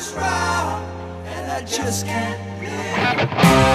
is wrong, and I just can't live.